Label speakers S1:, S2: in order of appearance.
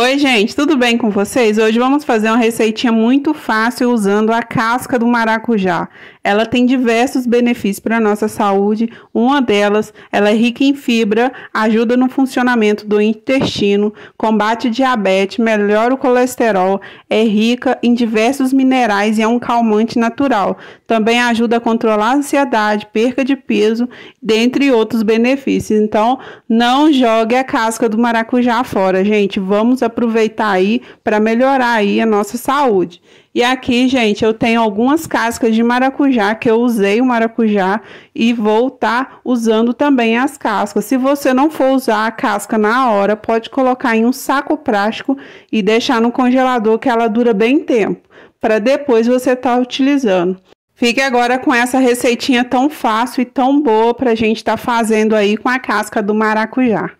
S1: Oi, gente, tudo bem com vocês? Hoje vamos fazer uma receitinha muito fácil usando a casca do maracujá. Ela tem diversos benefícios para a nossa saúde. Uma delas, ela é rica em fibra, ajuda no funcionamento do intestino, combate diabetes, melhora o colesterol, é rica em diversos minerais e é um calmante natural. Também ajuda a controlar a ansiedade, perca de peso, dentre outros benefícios. Então, não jogue a casca do maracujá fora, gente. Vamos aproveitar aí para melhorar aí a nossa saúde. E aqui, gente, eu tenho algumas cascas de maracujá que eu usei o maracujá e vou estar tá usando também as cascas. Se você não for usar a casca na hora, pode colocar em um saco plástico e deixar no congelador que ela dura bem tempo, para depois você estar tá utilizando. Fique agora com essa receitinha tão fácil e tão boa para a gente estar tá fazendo aí com a casca do maracujá.